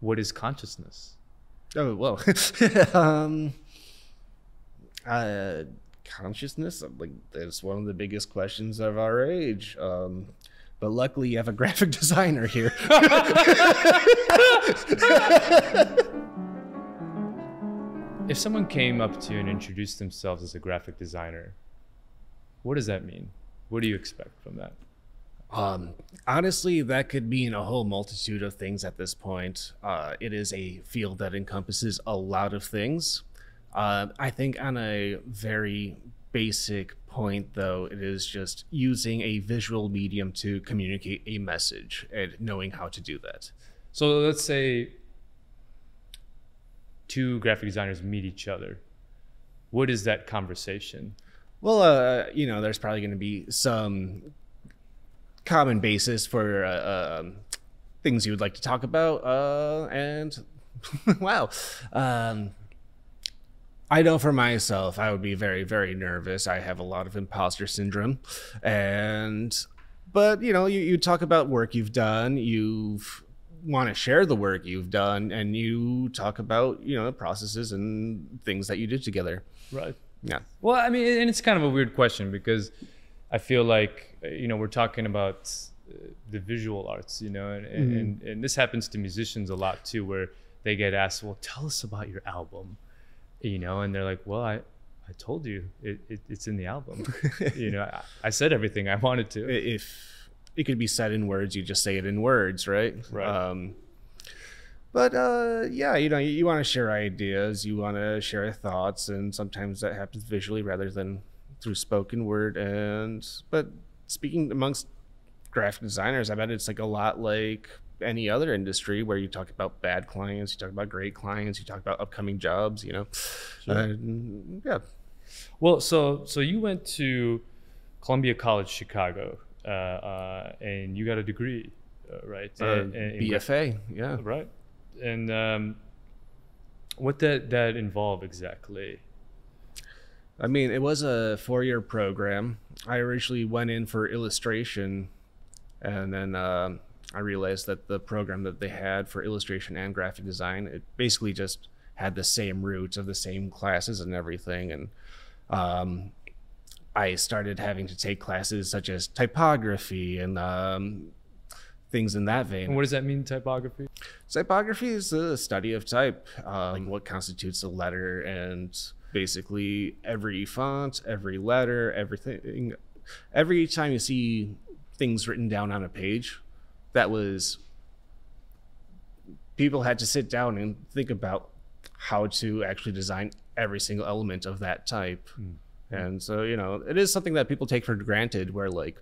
what is consciousness? Oh well, um, uh, consciousness like it's one of the biggest questions of our age. Um, but luckily, you have a graphic designer here. if someone came up to you and introduced themselves as a graphic designer, what does that mean? What do you expect from that? Um, honestly, that could mean a whole multitude of things at this point. Uh, it is a field that encompasses a lot of things. Uh, I think on a very basic point, though, it is just using a visual medium to communicate a message and knowing how to do that. So let's say two graphic designers meet each other. What is that conversation? Well, uh, you know, there's probably going to be some common basis for uh, um, things you would like to talk about. Uh, and wow, um, I know for myself, I would be very, very nervous. I have a lot of imposter syndrome, and but you know, you, you talk about work you've done, you've want to share the work you've done and you talk about you know the processes and things that you did together. Right. Yeah. Well i mean and it's kind of a weird question because i feel like you know we're talking about uh, the visual arts you know and, mm-hmm. and and this happens to musicians a lot too where they get asked well tell us about your album you know and they're like well i i told you it, it it's in the album you know I, I said everything i wanted to if it could be said in words. You just say it in words, right? Right. Um, but uh, yeah, you know, you, you want to share ideas, you want to share thoughts, and sometimes that happens visually rather than through spoken word. And but speaking amongst graphic designers, I bet it's like a lot like any other industry where you talk about bad clients, you talk about great clients, you talk about upcoming jobs. You know, sure. uh, yeah. Well, so so you went to Columbia College Chicago, uh, uh, and you got a degree, uh, right? And, and BFA, yeah. Right. And um, what that that involve exactly? I mean, it was a four-year program. I originally went in for illustration, and then uh, I realized that the program that they had for illustration and graphic design, it basically just had the same roots of the same classes and everything. And um, I started having to take classes such as typography and um, things in that vein. And what does that mean, typography? Typography is the study of type, um, what constitutes a letter, and basically every font, every letter, everything. Every time you see things written down on a page, that was people had to sit down and think about how to actually design every single element of that type. Mm. And so, you know, it is something that people take for granted where like,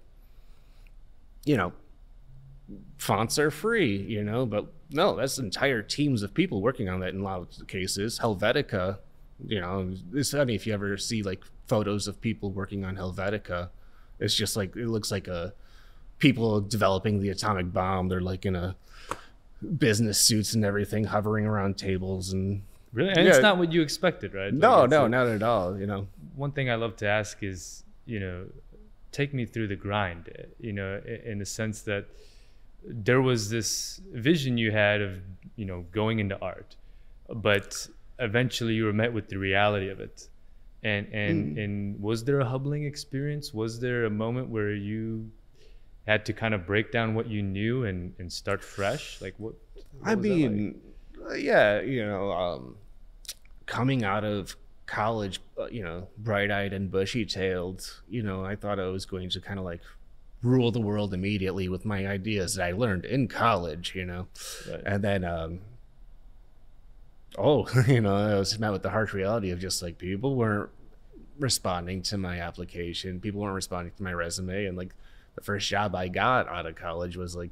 you know, fonts are free, you know, but no, that's entire teams of people working on that in a lot of cases. Helvetica, you know, it's funny if you ever see like photos of people working on Helvetica. It's just like it looks like a people developing the atomic bomb. They're like in a business suits and everything, hovering around tables and Really? And yeah. it's not what you expected, right? No, like no, not at all. You know, one thing I love to ask is, you know, take me through the grind, you know, in the sense that there was this vision you had of, you know, going into art, but eventually you were met with the reality of it. And and mm. and was there a humbling experience? Was there a moment where you had to kind of break down what you knew and and start fresh? Like what? what I mean, like? yeah, you know, um, coming out of college, uh, you know, bright eyed and bushy tailed, you know, I thought I was going to kind of like rule the world immediately with my ideas that I learned in college, you know. Right. And then, um, oh, you know, I was just met with the harsh reality of just like people weren't responding to my application, people weren't responding to my resume. And like the first job I got out of college was like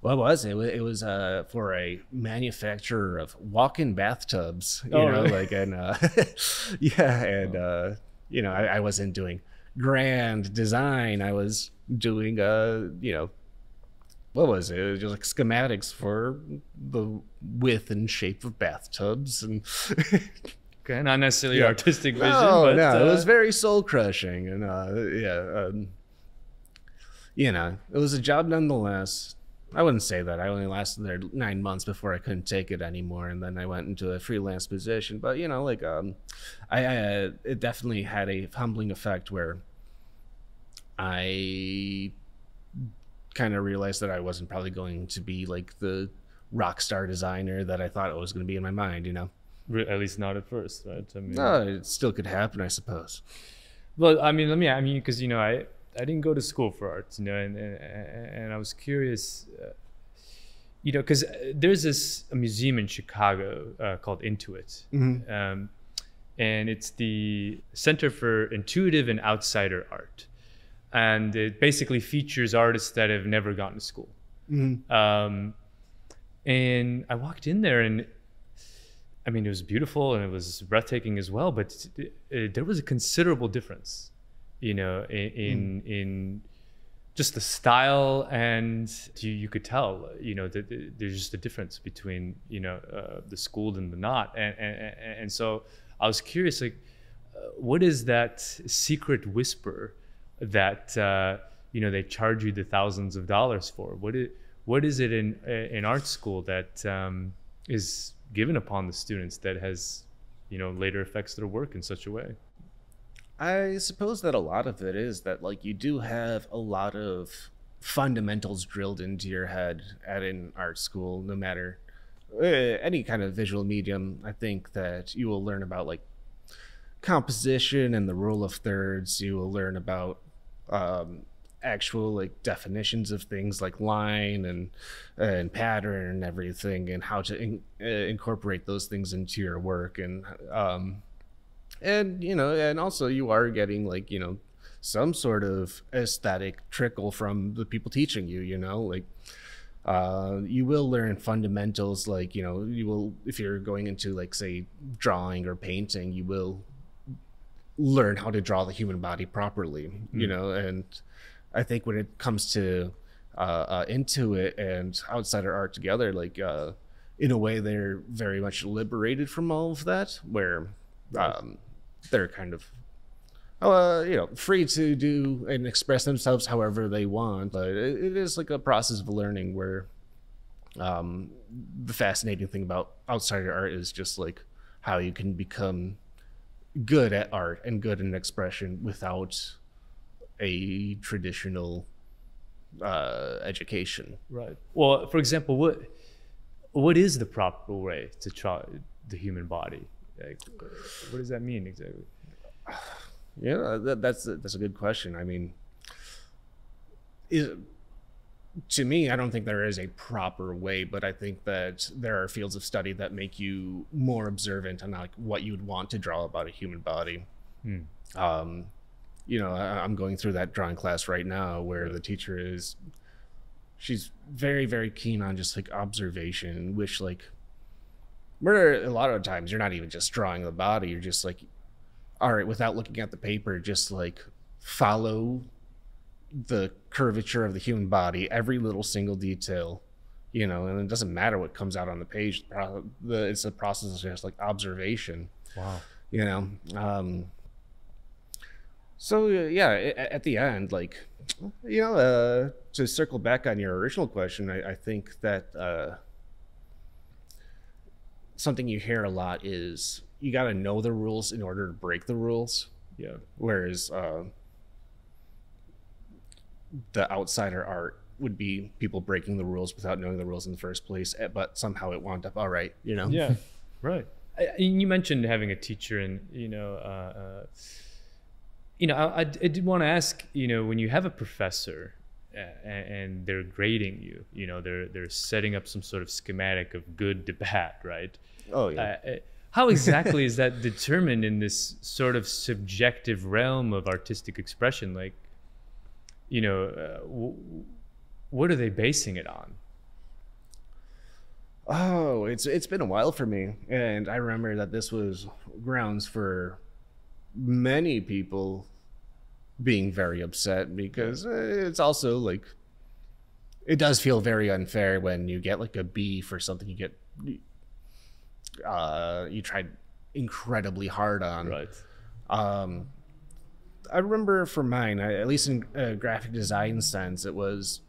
what was it? It was uh, for a manufacturer of walk-in bathtubs. You oh, know, really? like and uh, yeah, and uh, you know, I, I, wasn't doing grand design. I was doing uh, you know, what was it? it was just like schematics for the width and shape of bathtubs and. okay, not necessarily yeah. artistic vision. No, but, no, uh, it was very soul crushing, and uh, yeah, um, you know, it was a job nonetheless I wouldn't say that. I only lasted there nine months before I couldn't take it anymore, and then I went into a freelance position. But you know, like um, I, I uh, it definitely had a humbling effect where I kind of realized that I wasn't probably going to be like the rock star designer that I thought it was going to be in my mind. You know, At least not at first, right? I mean, no, it still could happen, I suppose. Well, I mean, let me. I mean, because you know, I I didn't go to school for art, you know, and and, and I was curious, uh, you know, because there's this a museum in Chicago uh, called Intuit, um, and it's the Center for Intuitive and Outsider Art, and it basically features artists that have never gone to school. Um, and I walked in there and I mean, it was beautiful and it was breathtaking as well, but uh, there was a considerable difference, you know, in in, in just the style, and you, you could tell, you know, that that there's just a difference between you know uh, the schooled and the not, and and, and- and so I was curious, like, uh, what is that secret whisper that uh, you know they charge you the thousands of dollars for? What is what is it in in art school that um, is given upon the students that has you know later affects their work in such a way? I suppose that a lot of it is that like you do have a lot of fundamentals drilled into your head at an art school, no matter uh, any kind of visual medium. I think that you will learn about like composition and the rule of thirds. You will learn about um, actual like definitions of things like line and and pattern and everything, and how to in, uh, incorporate those things into your work. And um, and you know and also you are getting like you know some sort of aesthetic trickle from the people teaching you you know? Like uh, you will learn fundamentals like you know you will if you're going into like say drawing or painting you will learn how to draw the human body properly you know and i think when it comes to uh, uh Intuit and outsider art together like uh in a way they're very much liberated from all of that where um they're kind of uh, you know, free to do and express themselves however they want. But it, it is like a process of learning where um, the fascinating thing about outsider art is just like how you can become good at art and good in expression without a traditional uh, education. Right. Well, for example, what what is the proper way to try the human body? Like, what does that mean exactly? Yeah, that, that's a, that's a good question. I mean, is, to me, I don't think there is a proper way, but I think that there are fields of study that make you more observant on like what you would want to draw about a human body. Um, you know, I, I'm going through that drawing class right now where the teacher is, she's very very keen on just like observation, which like, where a lot of times you're not even just drawing the body, you're just like all right, without looking at the paper, just like follow the curvature of the human body, every little single detail, you know, and it doesn't matter what comes out on the page. The, it's a process of just like observation, Wow. you know. Um, so uh, yeah, at the end, like, you know, uh, to circle back on your original question, I, I think that uh, something you hear a lot is you got to know the rules in order to break the rules. Yeah. Whereas uh, the outsider art would be people breaking the rules without knowing the rules in the first place, eh, but somehow it wound up all right, you know? Yeah. right. I, I- you mentioned having a teacher, and you know, uh, uh, you know, I, I, I did want to ask, you know, when you have a professor. Uh, and, and they're grading you. You know, they're they're setting up some sort of schematic of good to bad, right? Oh, yeah. Uh, uh, how exactly is that determined in this sort of subjective realm of artistic expression? Like, you know, uh, w- what are they basing it on? Oh, it's it's been a while for me, and I remember that this was grounds for many people being very upset because uh, it's also like it does feel very unfair when you get like a B for something you get uh you tried incredibly hard on. Right. Um, I remember for mine, I, at least in a graphic design sense, it was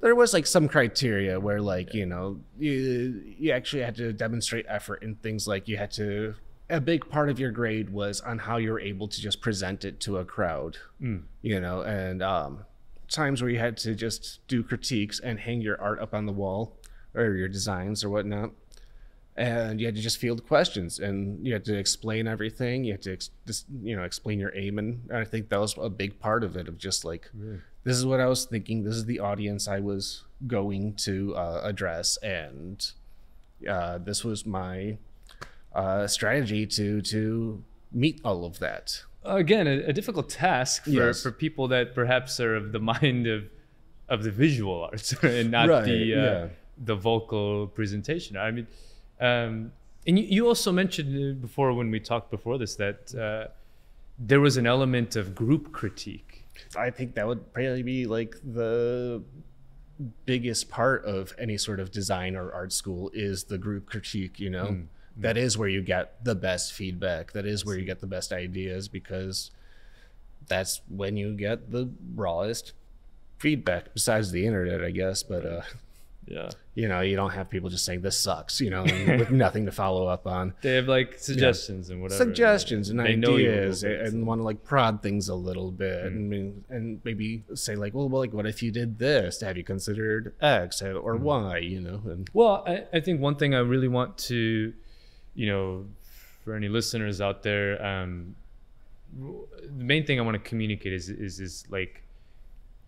there was like some criteria where like you know you you actually had to demonstrate effort in things like you had to a big part of your grade was on how you were able to just present it to a crowd Mm. you know and um times where you had to just do critiques and hang your art up on the wall or your designs or whatnot and you had to just field questions and you had to explain everything you had to ex- just you know explain your aim and i think that was a big part of it of just like this is what i was thinking this is the audience i was going to uh, address and uh, this was my uh, strategy to to meet all of that again a, a difficult task for, Yes. for people that perhaps are of the mind of of the visual arts and not Right, the uh, yeah. the vocal presentation i mean um, and you, you also mentioned uh, before when we talked before this that uh, there was an element of group critique I think that would probably be like the biggest part of any sort of design or art school is the group critique, you know. That is where you get the best feedback. That is where you get the best ideas because that's when you get the rawest feedback besides the internet, I guess, but uh yeah you know, you don't have people just saying this sucks, you know, and with nothing to follow up on. they have like suggestions and whatever suggestions and They know you ideas and want to like prod things a little bit and, mean- and maybe say like well, well like what if you did this? Have you considered x or y? You know and Well, I, I think one thing I really want to, you know, for any listeners out there, um, the main thing I want to communicate is is is like,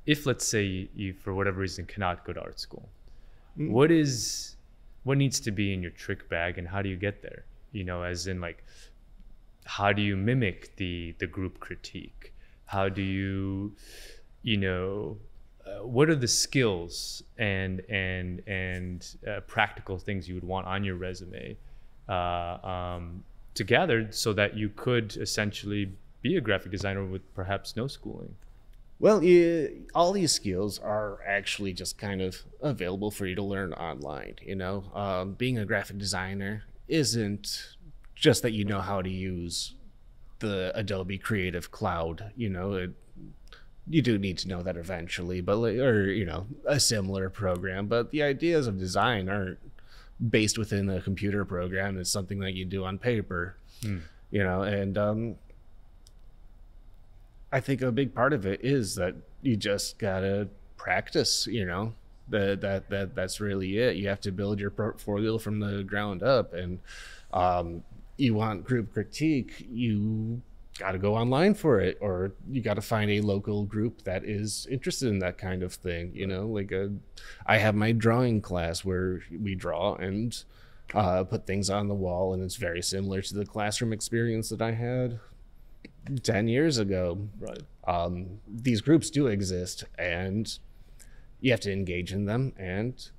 if let's say you for whatever reason cannot go to art school, what is what needs to be in your trick bag, and how do you get there? You know, as in like, how do you mimic the the group critique? How do you, you know, uh, what are the skills and and and uh, practical things you would want on your resume uh, um, to gather so that you could essentially be a graphic designer with perhaps no schooling. Well you, all these skills are actually just kind of available for you to learn online you know? Um, being a graphic designer isn't just that you know how to use the adobe creative cloud you know? It, you do need to know that eventually but like, or you know a similar program but the ideas of design aren't based within a computer program. It's something that you do on paper you know? And um i think a big part of it is that you just gotta practice you know? That that that that's really it. You have to build your portfolio from the ground up and um you want group critique you got to go online for it or you got to find a local group that is interested in that kind of thing you know? Like a i have my drawing class where we draw and uh, put things on the wall and it's very similar to the classroom experience that i had 10 years ago Right. um, these groups do exist and you have to engage in them and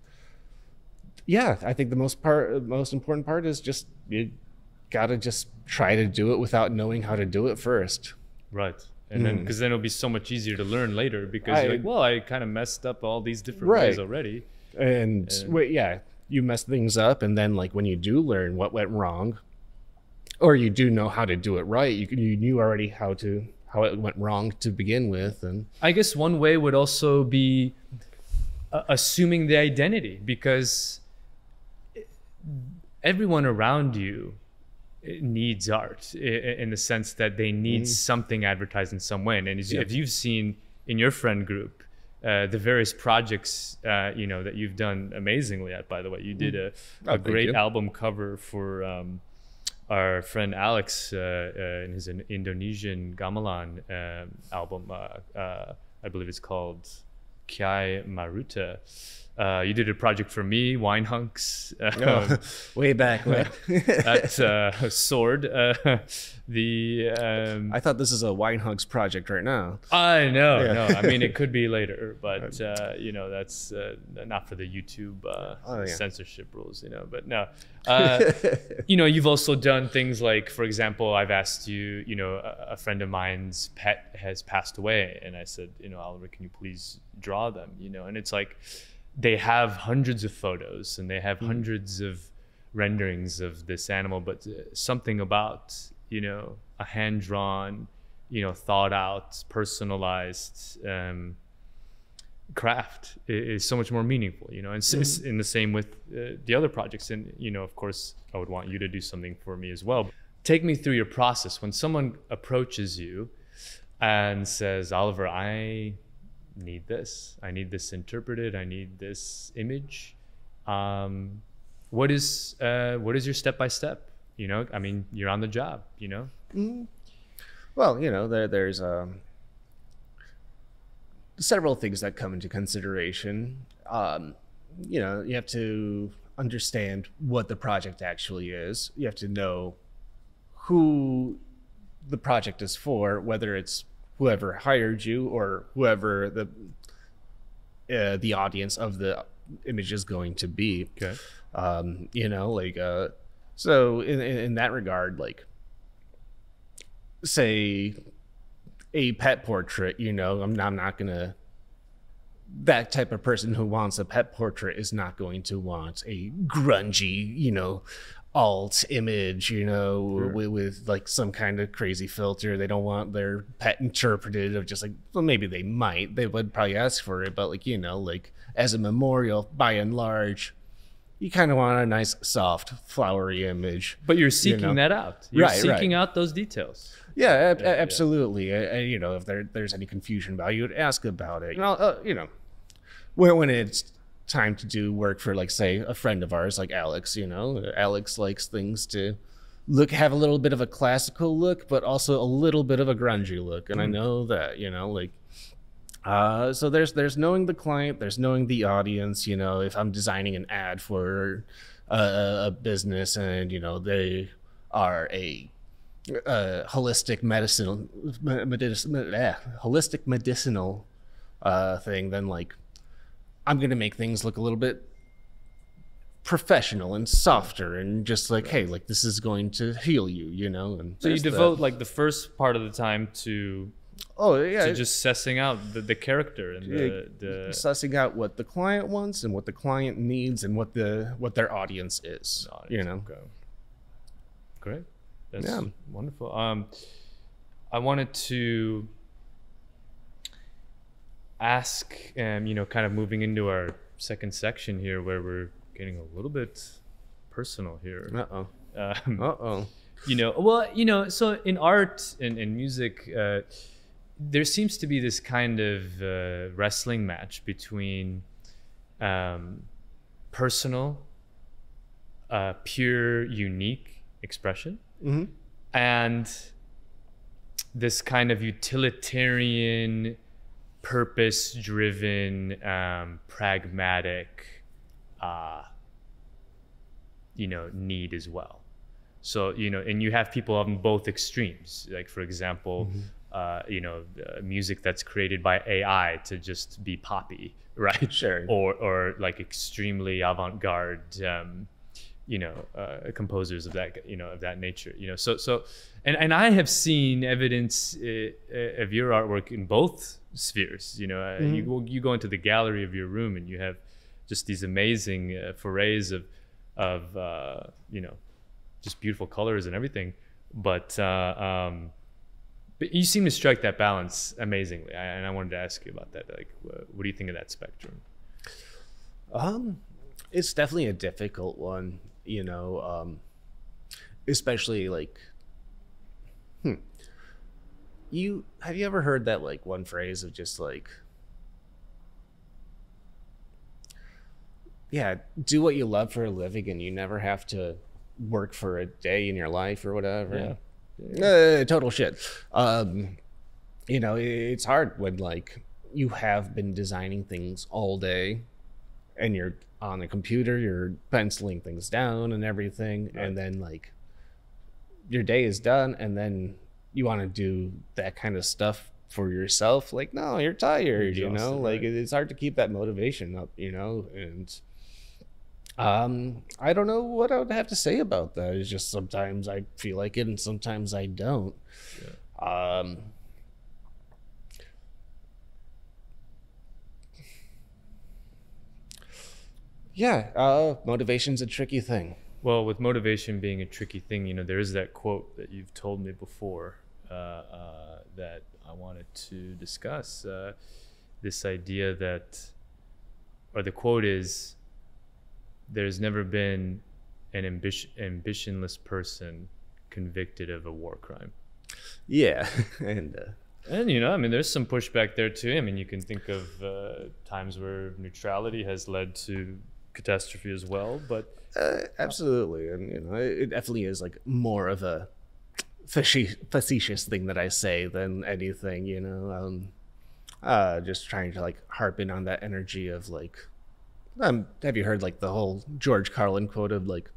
yeah i think the most part most important part is just you gotta just try to do it without knowing how to do it first Right. And then because then it'll be so much easier to learn later because you're like, well, I kind of messed up all these different ways Right. already. and wait, yeah you mess things up and then like when you do learn what went wrong or you do know how to do it right you, you knew already how to how it went wrong to begin with and I guess one way would also be uh, assuming the identity because everyone around you needs art in the sense that they need something advertised in some way. And as Yeah. if you've seen in your friend group, uh, the various projects, uh, you know, that you've done amazingly at, by the way, you did a, Oh, a thank great you. album cover for um, our friend Alex uh, uh, in his in- Indonesian gamelan um, album. Uh, I believe it's called Kiai Maruta. Uh, you did a project for me, Wine Hunks. Um, way back when at uh, Sword. Uh, the um, i thought this is a wine hugs project right now I know, Yeah. no. I mean, it could be later, but uh, you know, that's uh, not for the YouTube uh, Oh, yeah. censorship rules, you know. But no, uh, you know, you've also done things like, for example, I've asked you, you know, a, a friend of mine's pet has passed away, and I said, you know, Oliver, can you please draw them? You know, and it's like they have hundreds of photos and they have Mm-hmm. hundreds of renderings of this animal, but uh, something about you know a hand drawn, you know, thought out, personalized um, craft is, so much more meaningful you know and s- in the same with uh, the other projects. And you know of course i would want you to do something for me as well. Take me through your process. When someone approaches you and says oliver i need this. I need this interpreted. I need this image. Um, what is uh, what is your step by step you know i mean you're on the job you know? Well, you know, there there's um, several things that come into consideration. Um, you know, you have to understand what the project actually is. You have to know who the project is for, whether it's whoever hired you or whoever the uh, the audience of the image is going to be. Okay. Um you know like uh so in, in in that regard like say a pet portrait you know i'm not, I'm not gonna that type of person who wants a pet portrait is not going to want a grungy you know alt image you know Sure. with, with like some kind of crazy filter they don't want their pet interpreted of just like well maybe they might they would probably ask for it but like you know like as a memorial by and large you kind of want a nice soft flowery image but you're seeking know. that out you're Right, right. seeking out those details yeah, ab- Yeah, yeah. absolutely. Uh, you know, if there there's any confusion about it, you would ask about it. You know, uh, you know, when when it's time to do work for like say a friend of ours like Alex, you know, Alex likes things to look have a little bit of a classical look, but also a little bit of a grungy look, and I know that, you know, like. Uh, so there's there's knowing the client, there's knowing the audience. You know, if I'm designing an ad for a, a business and you know they are a uh, holistic medicinal, medicinal eh, holistic medicinal uh, thing, then like I'm gonna make things look a little bit professional and softer and just like, hey, like this is going to heal you, you know. And so you there's the- devote like the first part of the time to oh yeah, to just sussing out the, the character and the, the sussing out what the client wants and what the client needs and what the what their audience is. You know. Okay. Great. That's Yeah. wonderful. Um, I wanted to ask, um, you know, kind of moving into our second section here, where we're getting a little bit personal here. Uh oh. Um, Uh oh. you know well you know so in art and, and music uh, there seems to be this kind of uh, wrestling match between um, personal uh, pure unique expression hmm and this kind of utilitarian purpose driven um, pragmatic uh, you know need as well. So you know and you have people on both extremes. Like for example uh, you know uh, music that's created by ai to just be poppy right? Sure. or or like extremely avant-garde um, you know uh, composers of that you know of that nature you know. So so and and i have seen evidence uh, of your artwork in both spheres you know. Uh, you go you go into the gallery of your room and you have just these amazing uh, forays of of uh, you know just beautiful colors and everything. But uh, um but you seem to strike that balance amazingly. I, and i wanted to ask you about that. Like wh- what do you think of that spectrum? Um, it's definitely a difficult one, you know, um, especially like, hmm. You have you ever heard that like one phrase of just like, yeah, do what you love for a living, and you never have to work for a day in your life or whatever. Uh, total shit. Um, you know, it's hard when like you have been designing things all day and you're on the computer, you're penciling things down and everything, Right. and then like your day is done, and then you want to do that kind of stuff for yourself. Like, no, you're tired, you know. exhausted, Like right. it's hard to keep that motivation up, you know, and. Um, I don't know what I would have to say about that. It's just sometimes I feel like it and sometimes I don't. Um, yeah, uh, motivation's a tricky thing. Well, with motivation being a tricky thing, you know, there is that quote that you've told me before uh, uh, that I wanted to discuss. Uh, this idea that, or the quote is, there's never been an ambition, ambitionless person convicted of a war crime. Yeah, and uh, and you know, I mean, there's some pushback there too. I mean, you can think of uh, times where neutrality has led to catastrophe as well, but uh, absolutely, and you know, it definitely is like more of a facetious thing that I say than anything. You know, um, uh, just trying to like harp in on that energy of like, um, have you heard like the whole George Carlin quote of like,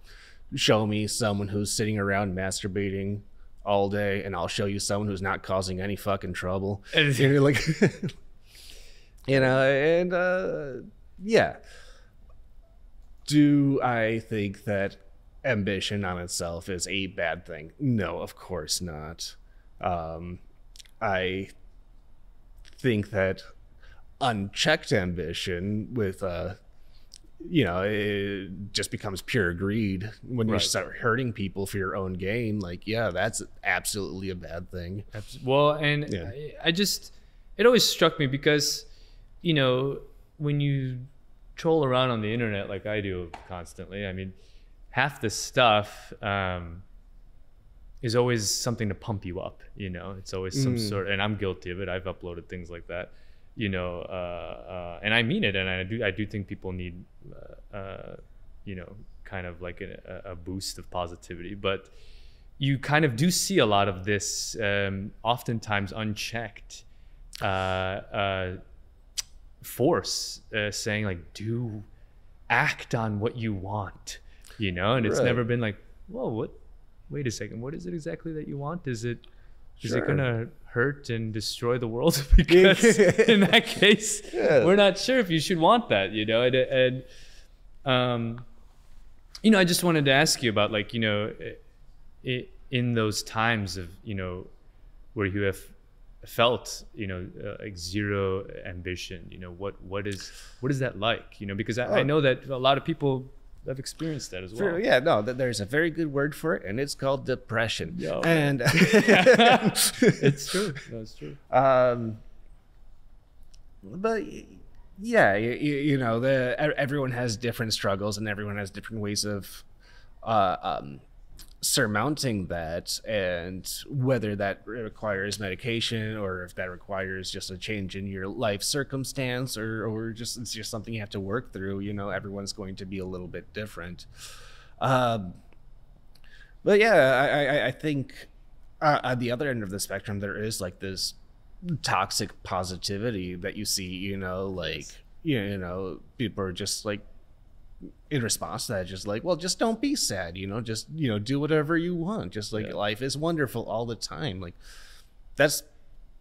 show me someone who's sitting around masturbating all day, and I'll show you someone who's not causing any fucking trouble. And you're like, you know, and uh, yeah. Do I think that ambition on itself is a bad thing? No, of course not. Um, I think that unchecked ambition with uh, you know, it just becomes pure greed when right. you start hurting people for your own gain. Like, yeah, that's absolutely a bad thing. Well, and yeah. I, I just, it always struck me because, you know, when you troll around on the internet like I do constantly, I mean, half the stuff um, is always something to pump you up. You know, it's always some mm. sort, and I'm guilty of it. I've uploaded things like that you know, uh, uh, and I mean it, and I do I do think people need, uh, uh you know, kind of like a, a, boost of positivity, but you kind of do see a lot of this, um, oftentimes unchecked, uh, uh, force saying like, do act on what you want, you know, and it's right. never been like, whoa, what? Wait a second, what is it exactly that you want? Is it is it gonna hurt and destroy the world? because in that case, yeah. we're not sure if you should want that, you know. And, and um, you know, I just wanted to ask you about like you know, it, in those times of you know, where you have felt you know uh, like zero ambition you know what what is what is that like you know because I, oh. I know that a lot of people I've experienced that as well. For, yeah, no, there's a very good word for it, and it's called depression. Yo. And it's true. That's true. Um, but yeah, you, you, know, the everyone has different struggles, and everyone has different ways of uh, um, surmounting that and whether that requires medication or if that requires just a change in your life circumstance or or just it's just something you have to work through you know everyone's going to be a little bit different. Um, but yeah i i, I think uh, at the other end of the spectrum there is like this toxic positivity that you see you know like you know people are just like in response to that, just like, well, just don't be sad, you know, just you know, do whatever you want. Just like yeah. life is wonderful all the time. Like that's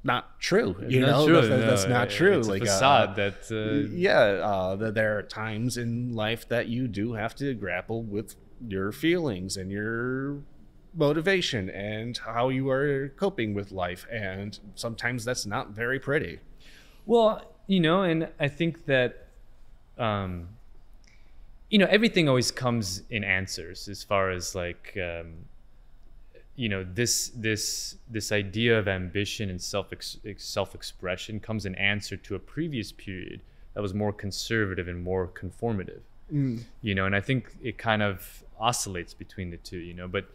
not true. You not know, true. That's, no, that's, not true. Like facade uh, that uh... yeah, uh, that there are times in life that you do have to grapple with your feelings and your motivation and how you are coping with life, and sometimes that's not very pretty. Well, you know, and I think that um, you know everything always comes in answers as far as like um, you know this this this idea of ambition and self self expression comes in answer to a previous period that was more conservative and more conformative mm. you know and i think it kind of oscillates between the two you know but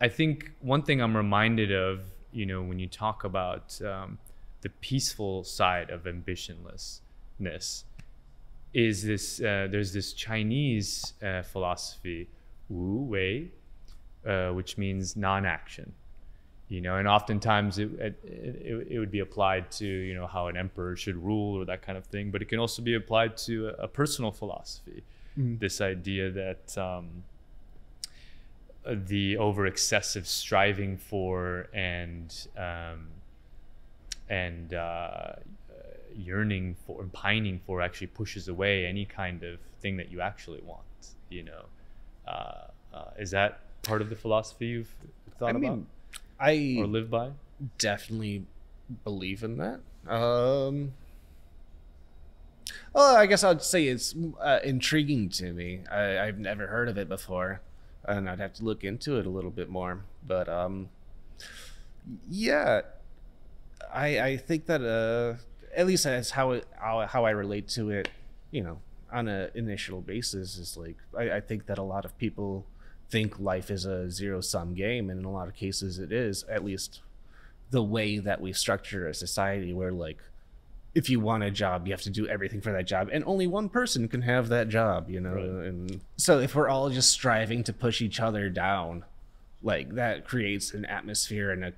i think one thing i'm reminded of you know when you talk about um, the peaceful side of ambitionlessness is this uh, there's this Chinese uh, philosophy Wu Wei, uh, which means non-action. You know, and oftentimes it, it, it, it, would be applied to you know how an emperor should rule or that kind of thing, but it can also be applied to a, a personal philosophy. Mm. This idea that um, the over excessive striving for and um, and uh, yearning for and pining for actually pushes away any kind of thing that you actually want you know? Uh, uh, is that part of the philosophy you've thought I about? i or live by? definitely believe in that. Um well i guess i'd say it's uh, intriguing to me. I, i've never heard of it before and i'd have to look into it a little bit more but um yeah i i think that uh at least that's how it how, how I relate to it. You know, on an initial basis, is like I, I think that a lot of people think life is a zero sum game, and in a lot of cases, it is. At least the way that we structure a society, where like if you want a job, you have to do everything for that job, and only one person can have that job, you know. Right. And so, if we're all just striving to push each other down, like that creates an atmosphere and a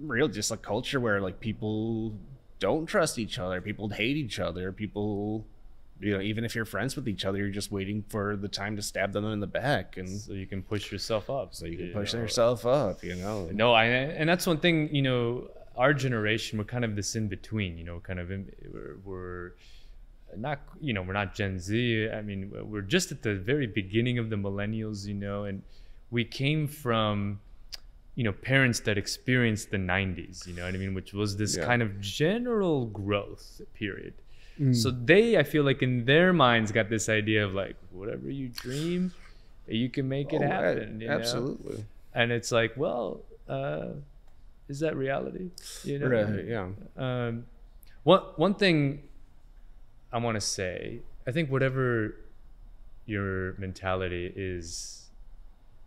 real just a culture where like people don't trust each other, people hate each other, people. You know, even if you're friends with each other, you're just waiting for the time to stab them in the back, and so you can push yourself up. so you can push know. yourself up. You know, No, I and that's one thing. You know, our generation, we're kind of this in between. You know, kind of in, we're, we're not. You know, we're not Gen Z. I mean, we're just at the very beginning of the millennials. You know, and we came from you know parents that experienced the 90s you know what i mean which was this Yeah. kind of general growth period Mm. so they i feel like in their minds got this idea of like whatever you dream you can make it Oh, happen you know? absolutely. and it's like well uh is that reality you know Right, yeah. um one one thing i want to say i think whatever your mentality is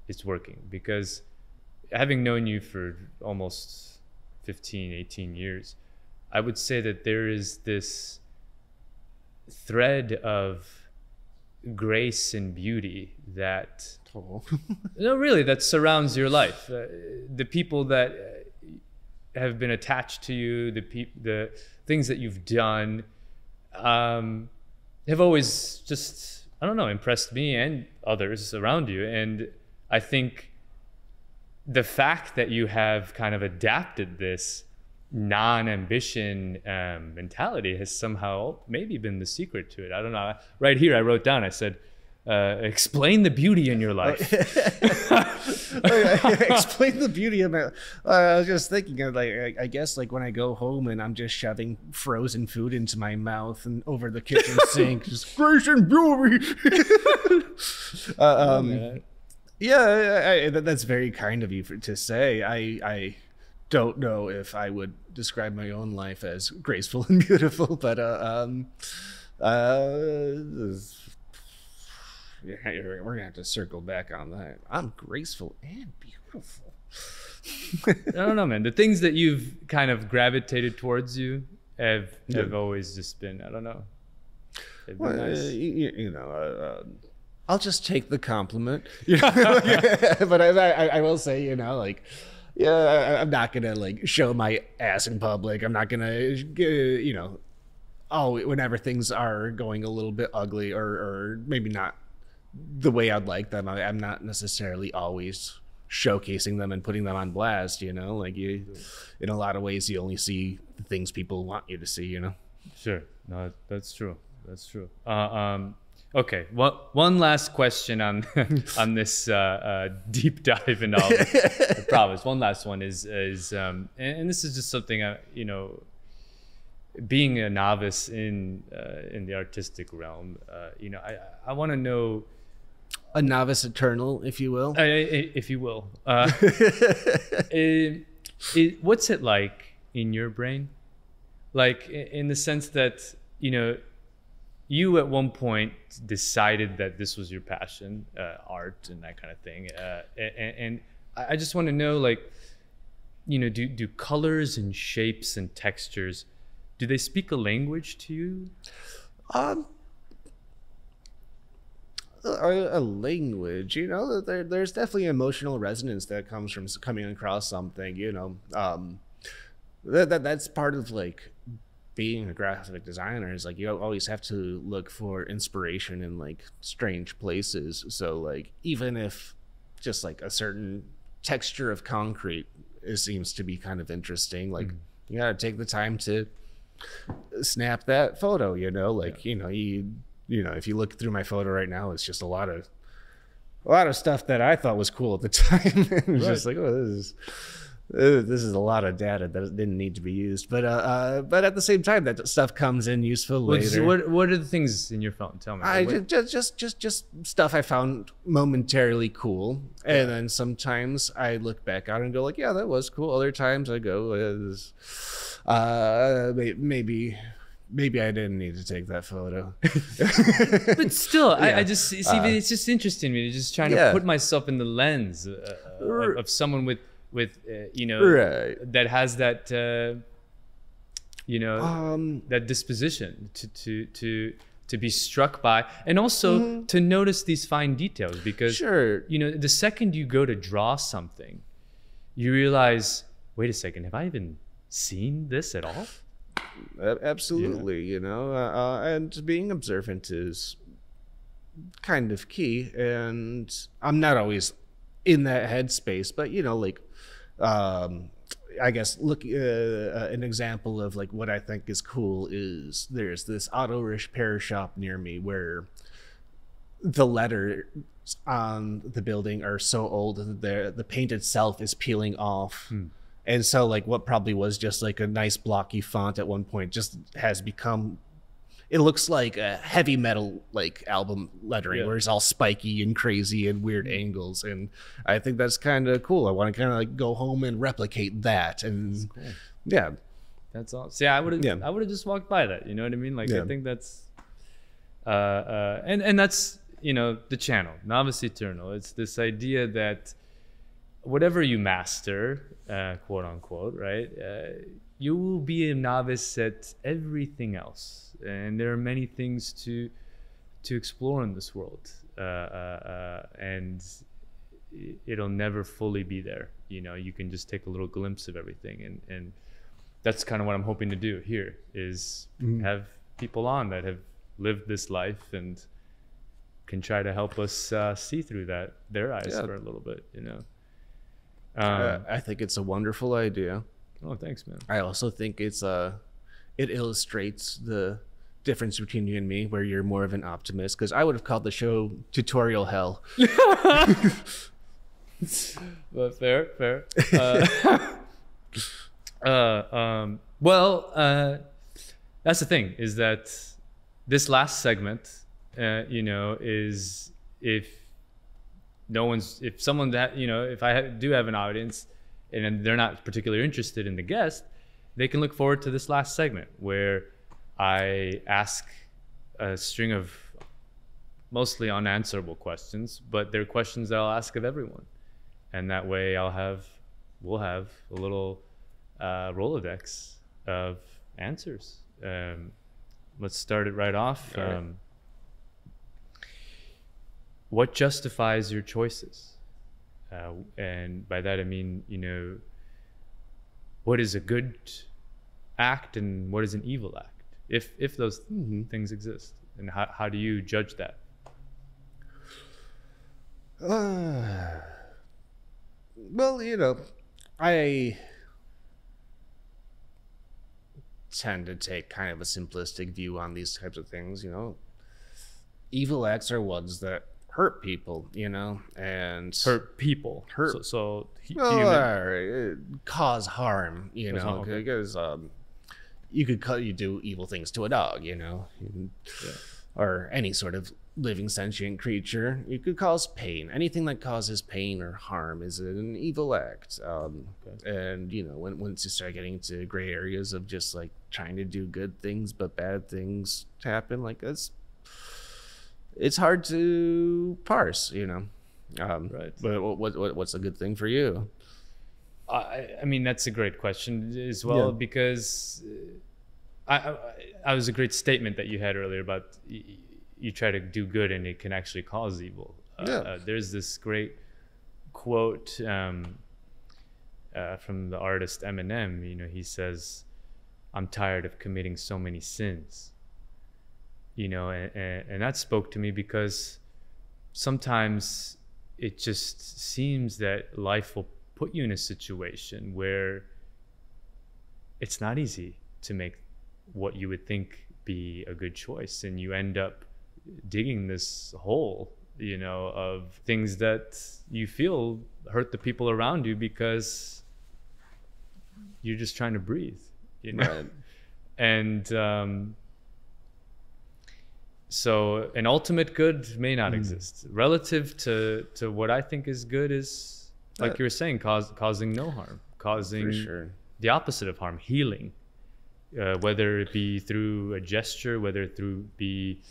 it's working because having known you for almost 15 18 years i would say that there is this thread of grace and beauty that Oh. no, really, that surrounds your life. Uh, the people that uh, have been attached to you, the peop- the things that you've done, um, have always just I don't know impressed me and others around you. And I think the fact that you have kind of adapted this non-ambition um, mentality has somehow maybe been the secret to it. I don't know. Right here, I wrote down. I said. Uh, explain the beauty in your life. Explain the beauty of it. Uh, I was just thinking of like I, I guess like when I go home and I'm just shoving frozen food into my mouth and over the kitchen sink, just grace and beauty. uh, um, Man. Yeah, I, I, that's very kind of you for, to say. I I don't know if I would describe my own life as graceful and beautiful, but uh, um, uh, yeah, we're gonna have to circle back on that. I'm graceful and beautiful. I don't know, man. The things that you've kind of gravitated towards you have have always just been, I don't know. Well, nice. uh, you, you know, uh, uh, I'll just take the compliment. You know? but I, I, I will say, you know, like, yeah, I, I'm not gonna like show my ass in public. I'm not gonna, uh, you know, oh, whenever things are going a little bit ugly or, or maybe not the way I'd like them, I, I'm not necessarily always showcasing them and putting them on blast. You know, like you, in a lot of ways, you only see the things people want you to see. You know. Sure. No, that's true. That's true. Uh, um, okay. One one last question on on this uh, uh, deep dive into all the problems. One last one is is um, and, and this is just something I, you know, being a novice in uh, in the artistic realm. Uh, you know, I I want to know. A novice eternal, if you will. I- I- if you will. Uh, it- it- what's it like in your brain? Like in the sense that you know, you at one point decided that this was your passion, uh, art and that kind of thing, uh, and, and I just want to know, like, you know, do do colors and shapes and textures, do they speak a language to you? Um, a, a language, you know, there, there's definitely emotional resonance that comes from coming across something, you know. Um, that, that that's part of like being a graphic designer is like you always have to look for inspiration in like strange places. So like even if just like a certain texture of concrete it seems to be kind of interesting, like mm. you gotta take the time to snap that photo you know? Like you know you you know if you look through my photo right now it's just a lot of a lot of stuff that i thought was cool at the time. It was just like oh this is this is a lot of data that didn't need to be used, but uh, uh but at the same time, that stuff comes in useful What's- later. What What are the things in your phone? Tell me. I What- just, just just just stuff I found momentarily cool, and then sometimes I look back on it and go like, yeah, that was cool. Other times I go, as, uh, maybe maybe I didn't need to take that photo. but still, I, I just see. Uh, it's just interesting me. To just trying yeah. to put myself in the lens uh, uh, of, of someone with with uh, you know right. that has that uh, you know Um. that disposition to to to to be struck by and also to notice these fine details because Mm-hmm. Sure. you know the second you go to draw something you realize wait a second have i even seen this at all Absolutely, you know, uh, uh, and being observant is kind of key. And I'm not always in that headspace, but you know, like, um, I guess look, uh, uh, an example of like what I think is cool is there's this auto repair shop near me where the letters on the building are so old that the the paint itself is peeling off. And so like what probably was just like a nice blocky font at one point just has become it looks like a heavy metal like album lettering Yeah. where it's all spiky and crazy and weird angles and I think that's kind of cool. I want to kind of like go home and replicate that and yeah. That's all. See, I would have, Yeah. I would have just walked by that. You know what I mean? Like, I think that's, uh, uh, and and that's you know the channel, novice eternal. It's this idea that whatever you master, uh, quote unquote, right? Uh, you will be a novice at everything else, and there are many things to to explore in this world, uh, uh, uh, and it'll never fully be there. You know, you can just take a little glimpse of everything, and and that's kind of what I'm hoping to do here is have people on that have lived this life and can try to help us uh, see through that their eyes Yeah. for a little bit, you know. Uh, Um, I think it's a wonderful idea. Oh, thanks, man. I also think it's uh it illustrates the difference between you and me where you're more of an optimist because I would have called the show tutorial hell. Well, fair, fair. Uh, uh, um, well, uh, that's the thing is that this last segment, uh, you know, is if no one's, if someone that, you know, if I ha- do have an audience and they're not particularly interested in the guest, they can look forward to this last segment where I ask a string of mostly unanswerable questions, but they're questions that I'll ask of everyone and that way I'll have we'll have a little uh, Rolodex of answers. Um, let's start it right off. Right. Um, what justifies your choices? Uh, and by that I mean, you know, what is a good act and what is an evil act, if if those things exist, and how how do you judge that? Uh, well, you know, I tend to take kind of a simplistic view on these types of things, you know. Evil acts are ones that hurt people, you know, and Hurt people. Hurt- So, so well, human- uh, cause harm, you know, okay. because um, you could cut you do evil things to a dog, you know, You- or any sort of living sentient creature. You could cause pain. Anything that causes pain or harm is an evil act. Um, And you know, when once you start getting into gray areas of just like trying to do good things but bad things happen, like that's it's hard to parse, you know. Um, Right. But what, what what's a good thing for you? I, I mean, that's a great question as well Yeah. because uh, I, I, I was a great statement that you had earlier about y- y- you try to do good and it can actually cause evil. Uh, Yeah. uh, there's this great quote um, uh, from the artist Eminem. You know, he says, "I'm tired of committing so many sins." You know, and, and, and that spoke to me because sometimes it just seems that life will put you in a situation where it's not easy to make what you would think be a good choice and you end up digging this hole you know of things that you feel hurt the people around you because you're just trying to breathe, you know. Right. And um, so an ultimate good may not exist. Relative to to what I think is good is like you were saying, cause, causing no harm, causing sure. the opposite of harm, healing. Uh, whether it be through a gesture, whether it through be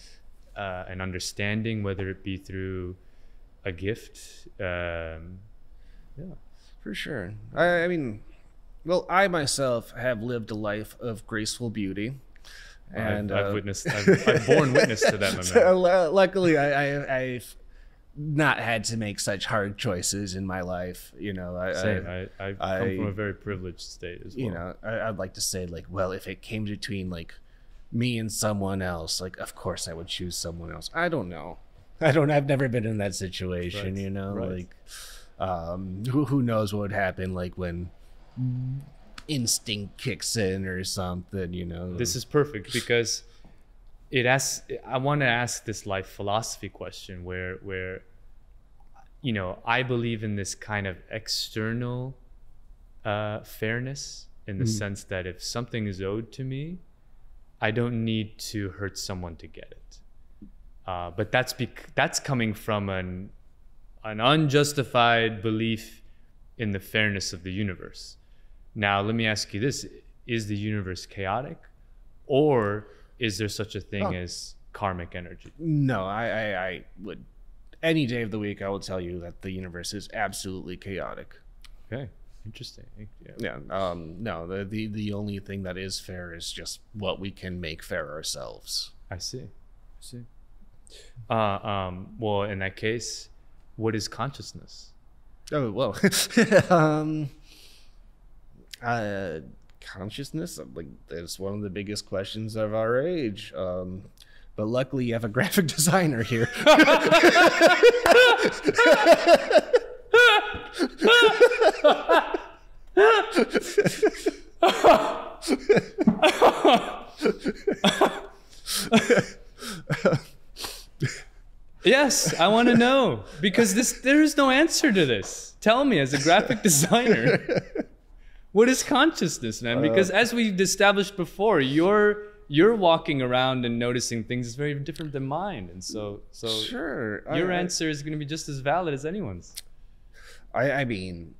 uh, an understanding, whether it be through a gift. Um, yeah. For sure. I, I mean, well, I myself have lived a life of graceful beauty. And I've, I've uh, witnessed, I've, I've borne witness to that, so, lu- luckily, I, I, I've not had to make such hard choices in my life. You know, I, Same. I, I, I, come I- from a very privileged state as well. you know, I, I'd like to say like, well, if it came between like me and someone else, like, of course I would choose someone else. I don't know. I don't. I've never been in that situation. Right, You know, right. like, um, who who knows what would happen? Like when instinct kicks in or something. You know, this is perfect because it asks i want to ask this life philosophy question where where you know i believe in this kind of external uh, fairness in the sense that if something is owed to me i don't need to hurt someone to get it. Uh, but that's bec- that's coming from an an unjustified belief in the fairness of the universe now, let me ask you this Is the universe chaotic? Or is there such a thing Oh. as karmic energy? No, I, I, I would. Any day of the week, I will tell you that the universe is absolutely chaotic. Okay, interesting. Yeah. Yeah. Um. No. The, the the only thing that is fair is just what we can make fair ourselves. I see. I see. Uh, um, well, in that case, what is consciousness? Oh well. um. Uh, consciousness. Like that's one of the biggest questions of our age. Um. But luckily, you have a graphic designer here. Yes, I want to know because this there is no answer to this. Tell me, as a graphic designer, what is consciousness, man? Because as we established before, you're you're walking around and noticing things is very different than mine, and so so sure. your I- answer is going to be just as valid as anyone's. I, I mean,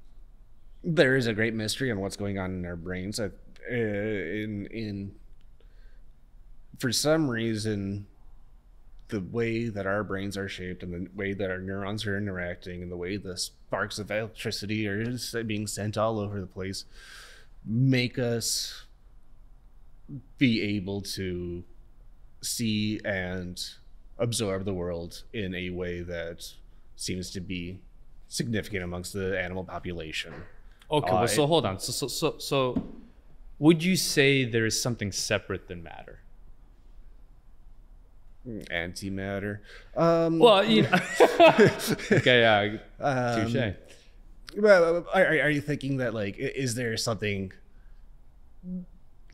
there is a great mystery on what's going on in our brains. I, uh, in in for some reason, the way that our brains are shaped and the way that our neurons are interacting and the way the sparks of electricity are being sent all over the place make us be able to see and absorb the world in a way that seems to be significant amongst the animal population. Okay, Uh, well, so hold on. So, so, so, so, would you say there is something separate than matter? Antimatter. Um, Well, you know. okay, yeah, um, touche. Well, are, are are you thinking that like is there something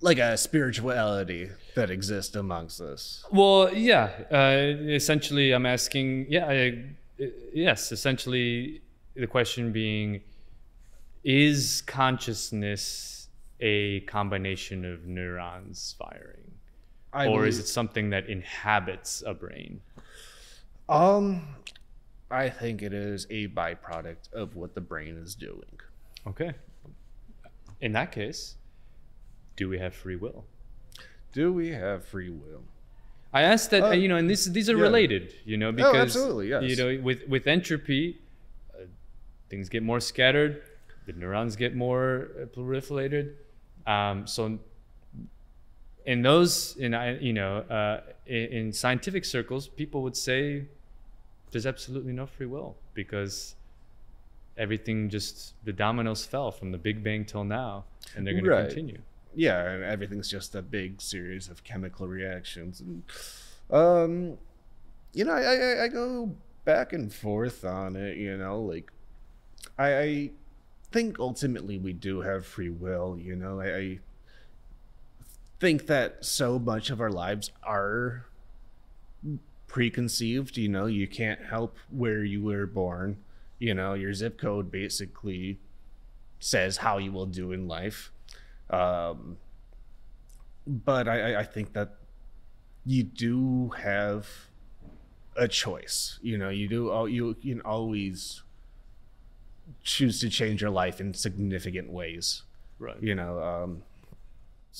like a spirituality that exists amongst us? Well, yeah. Uh, essentially, I'm asking. Yeah. I, uh, yes. Essentially, the question being, is consciousness a combination of neurons firing, I or is it something that inhabits a brain? Um, I think it is a byproduct of what the brain is doing. Okay. In that case, do we have free will? Do we have free will? I asked that, Uh, you know, and this, these are yeah. related, you know, because oh, absolutely, yes. you know, with with entropy, uh, things get more scattered, the neurons get more uh, proliferated. Um, so, in those, in I- you know, uh, in, in scientific circles, people would say there's absolutely no free will because everything just the dominoes fell from the Big Bang till now, and they're going Right. to continue. yeah and everything's just a big series of chemical reactions and um you know I, I i go back and forth on it you know like i i think ultimately we do have free will you know i, I think that so much of our lives are preconceived you know you can't help where you were born you know your zip code basically says how you will do in life Um, but I, I- think that you do have a choice. You know, you do. You can always choose to change your life in significant ways. Right. You know, um,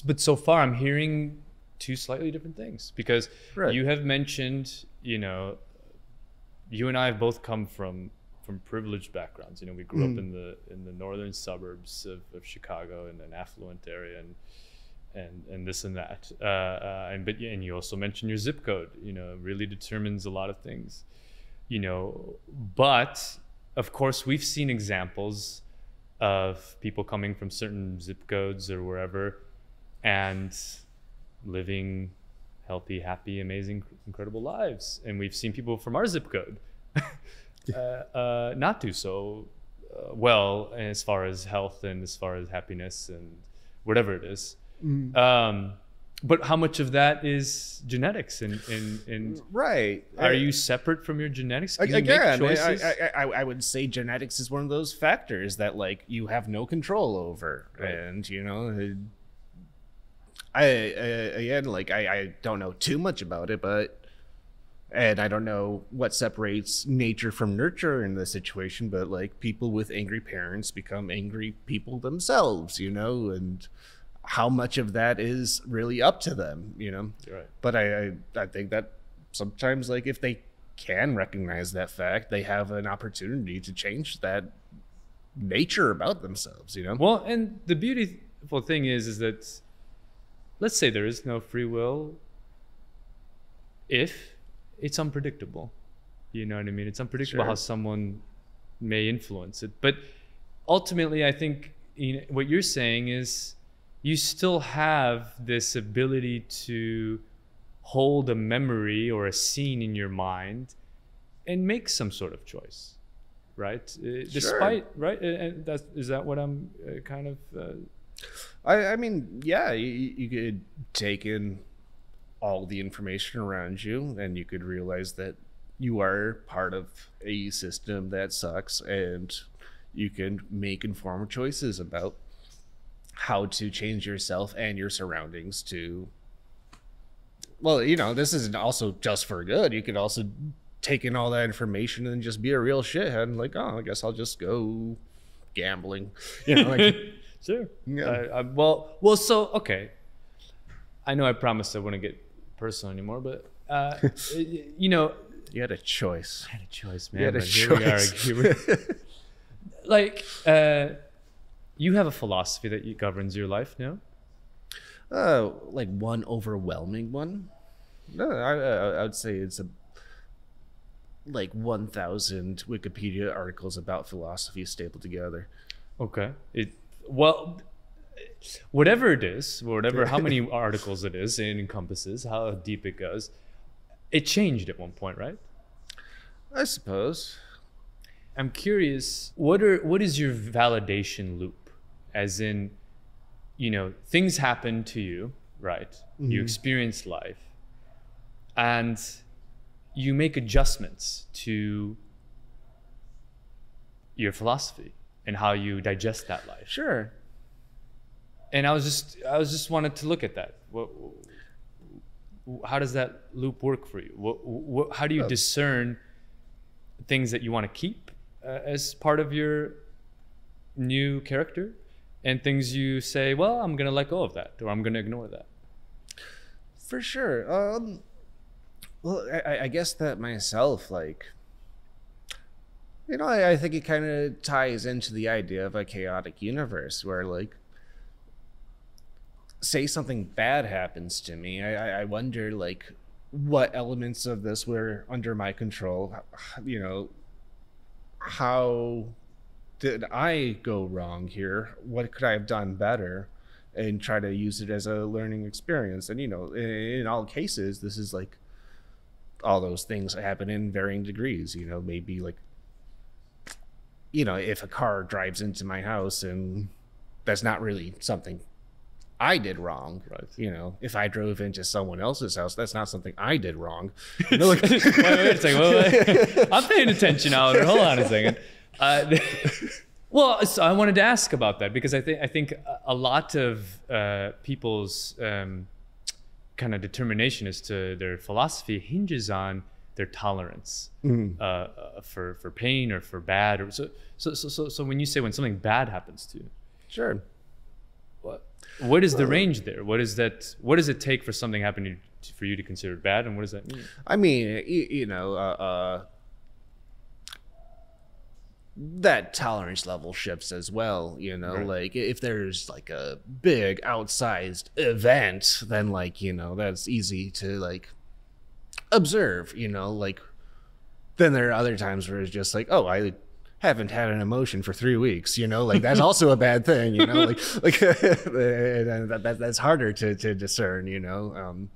but so far i'm hearing two slightly different things because Right. you have mentioned you know you and i have both come from from privileged backgrounds you know we grew Mm. up in the in the northern suburbs of, of chicago in an affluent area and and and this and that uh, uh, and but and you also mentioned your zip code you know really determines a lot of things you know but of course we've seen examples of people coming from certain zip codes or wherever and living healthy, happy, amazing, incredible lives. And we've seen people from our zip code uh, uh, not do so uh, well as far as health and as far as happiness and whatever it is. Um, but how much of that is genetics and, and, and right? are you separate from your genetics? Can again? I, choices? I, I, I would say genetics is one of those factors that like you have no control over, Right. and you know. I, I again like I, I don't know too much about it, but and I don't know what separates nature from nurture in this situation, but like people with angry parents become angry people themselves, you know, and how much of that is really up to them, you know. right. But I, I I think that sometimes like if they can recognize that fact, they have an opportunity to change that nature about themselves, you know. Well, and the beautiful thing is, is that let's say there is no free will if it's unpredictable. You know what I mean? It's unpredictable how someone may influence it. But ultimately, I think you know, what you're saying is you still have this ability to hold a memory or a scene in your mind and make some sort of choice right Uh, despite right Uh, and that's is that what i'm uh, kind of uh, I, I mean, yeah, you, you could take in all the information around you, and you could realize that you are part of a system that sucks, and you can make informed choices about how to change yourself and your surroundings to. Well, you know, this isn't also just for good. You could also take in all that information and just be a real shithead and like, oh, I guess I'll just go gambling. You know, like, sure Yeah. Uh, uh, well well so okay i know i promised i wouldn't get personal anymore but uh, you know You had a choice. I had a choice, man. You had a but here we are. choice. Here we- like, uh, you have a philosophy that you- governs your life, no? Uh, like one overwhelming one. No, I, I, I would say it's a like one thousand Wikipedia articles about philosophy stapled together. Okay. It well, whatever it is, whatever how many articles it is, it encompasses how deep it goes. It changed at one point, right? I suppose. I'm curious, what are what is your validation loop? As in, you know, things happen to you, right? You mm-hmm. experience life, and you make adjustments to your philosophy and how you digest that life. Sure. And I was just I was just wanted to look at that. What, how does that loop work for you? What, what, how do you Oh. discern things that you want to keep uh, as part of your new character, and things you say, well, I'm gonna let go of that, or I'm gonna ignore that. For sure. Um. Well, I- I, I guess that myself, like, you know, I, I think it kind of ties into the idea of a chaotic universe where, like, say something bad happens to me, I, I, wonder, like, what elements of this were under my control. You know, how did I go wrong here? What could I have done better? and try to use it as a learning experience. And you know, in, in all cases, this is like all those things happen in varying degrees. You know, maybe like you know, if a car drives into my house and that's not really something I did wrong. Right. You know, if I drove into someone else's house, that's not something I did wrong. Know, like- wait, wait a second. Wait, wait. I'm paying attention, Oliver. Hold on a second. Uh, Well, so I wanted to ask about that because I think I think a lot of uh, people's um, kind of determination as to their philosophy hinges on their tolerance uh, uh, for for pain or for bad or so so so so, so when you say when something bad happens to you, Sure. what what is the range there? What is that? What does it take for something happening to, for you to consider bad, and what does that mean? I mean, you, you know, uh, uh, that tolerance level shifts as well. You know, Right. like if there's like a big outsized event, then like you know that's easy to like observe. You know, like then there are other times where it's just like, oh, I haven't had an emotion for three weeks. You know, like that's also a bad thing. You know, like like that, that, that's harder to to discern. You know. Um,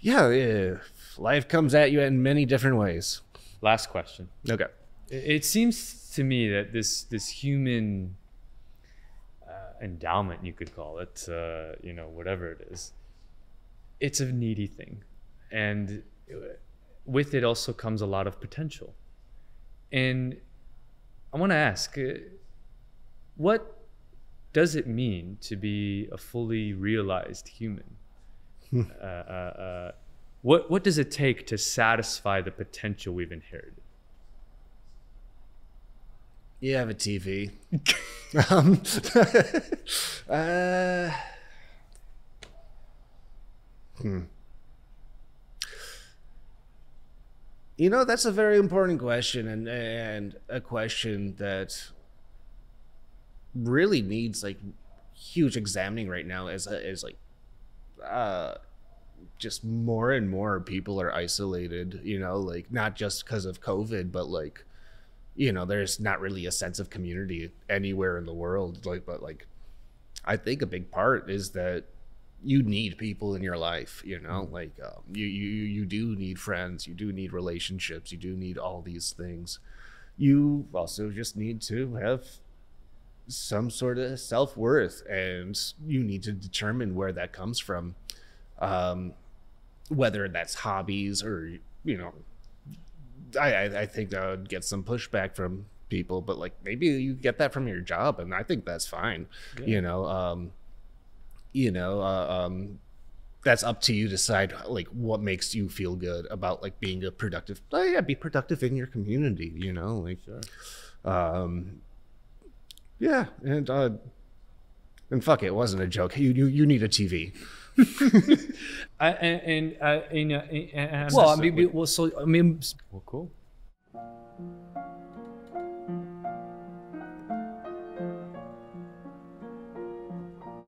yeah, yeah, life comes at you in many different ways. Last question. Okay. It it seems to me that this this human uh, endowment, you could call it, uh, you know, whatever it is, it's a needy thing, and with it also comes a lot of potential. And I want to ask, uh, what does it mean to be a fully realized human? uh, uh, uh, what what does it take to satisfy the potential we've inherited? You have a TV. um, uh, hmm. You know, that's a very important question, and and a question that really needs like huge examining right now. As as like, uh, just more and more people are isolated. You know, like not just because of COVID, but like you know there's not really a sense of community anywhere in the world like but like i think a big part is that you need people in your life you know? Like um, you, you you do need friends you do need relationships you do need all these things. You also just need to have some sort of self-worth and you need to determine where that comes from. Um, whether that's hobbies or you know I, I I think that would get some pushback from people, but like maybe you get that from your job, and I think that's fine. You know, um, you know, uh, um, that's up to you to decide like what makes you feel good about like being a productive. Oh yeah, be productive in your community. You know, like, um, yeah, and uh, and fuck it, it wasn't a joke. You you you need a TV. I, and and uh, in, uh, and Well, I mean, we- well, so I mean, well, cool.